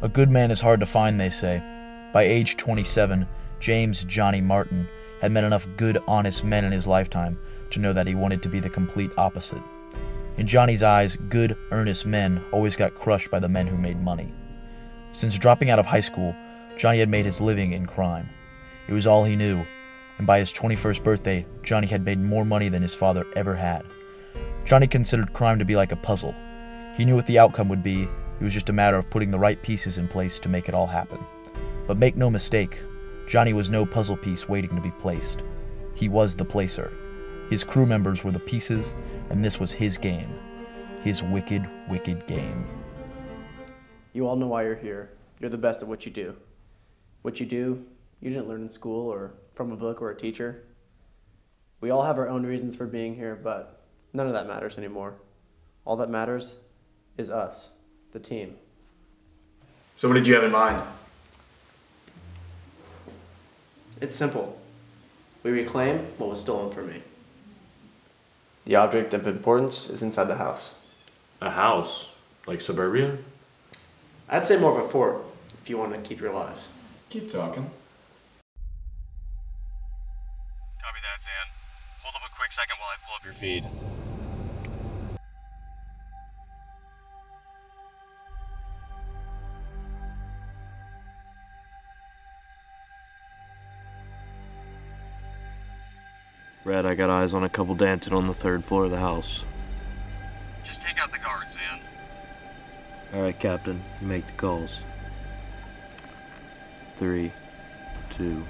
A good man is hard to find, they say. By age 27, James Johnny Martin had met enough good, honest men in his lifetime to know that he wanted to be the complete opposite. In Johnny's eyes, good, earnest men always got crushed by the men who made money. Since dropping out of high school, Johnny had made his living in crime. It was all he knew, and by his 21st birthday, Johnny had made more money than his father ever had. Johnny considered crime to be like a puzzle. He knew what the outcome would be, it was just a matter of putting the right pieces in place to make it all happen. But make no mistake, Johnny was no puzzle piece waiting to be placed. He was the placer. His crew members were the pieces, and this was his game. His wicked, wicked game. You all know why you're here. You're the best at what you do. What you do, you didn't learn in school or from a book or a teacher. We all have our own reasons for being here, but none of that matters anymore. All that matters is us, the team. So, what did you have in mind? It's simple. We reclaim what was stolen from me. The object of importance is inside the house. A house? Like suburbia? I'd say more of a fort if you want to keep your lives. Keep talking. Copy that, Zan. Hold up a quick second while I pull up your feed. Red, I got eyes on a couple dancing on the third floor of the house. Just take out the guards, Zan. Alright, Captain. You make the calls. Three, two,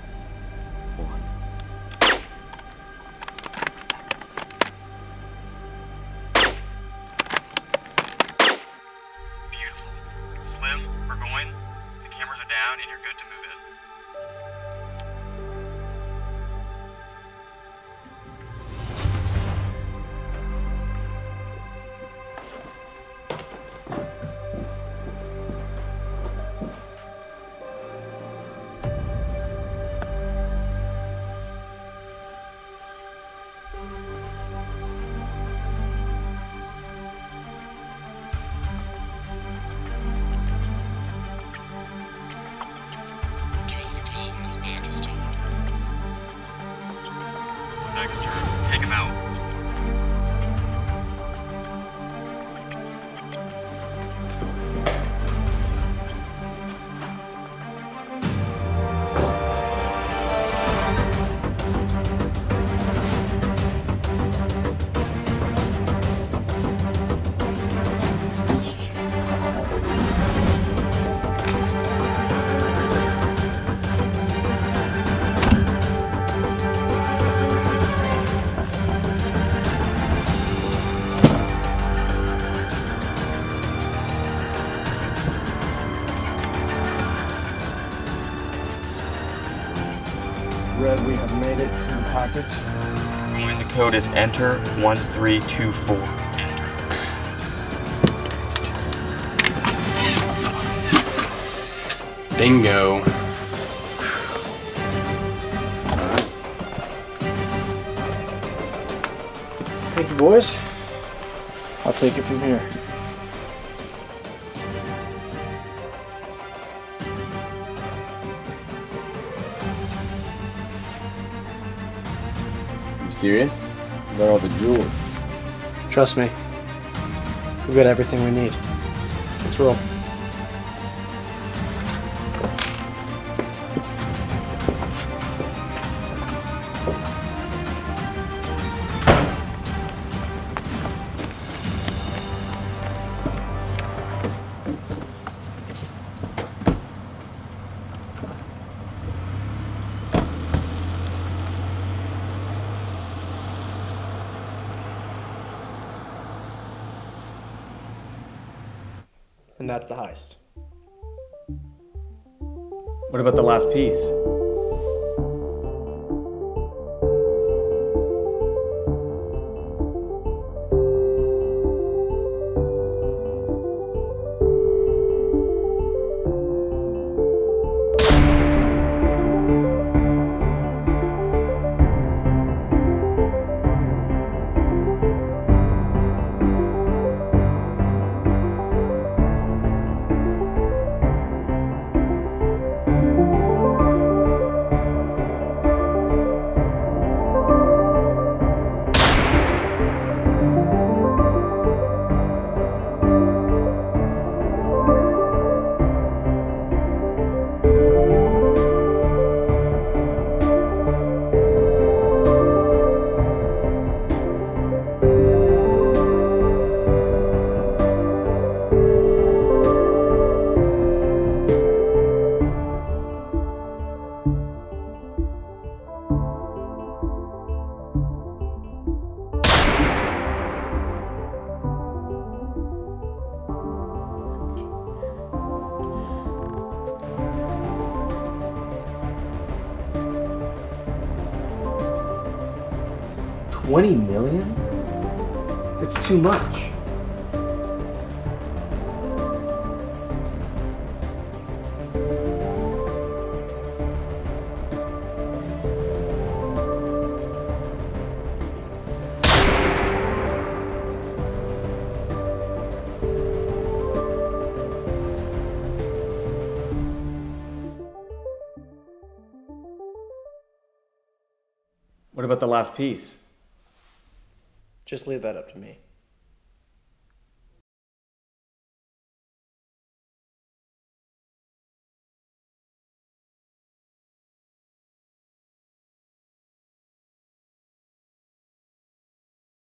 Red, we have made it to the package. And the code is enter 1324. Enter. Bingo. Thank you, boys. I'll take it from here. Serious? Where are all the jewels? Trust me. We've got everything we need. Let's roll. And that's the heist. What about the last piece? 20 million? It's too much. What about the last piece? Just leave that up to me.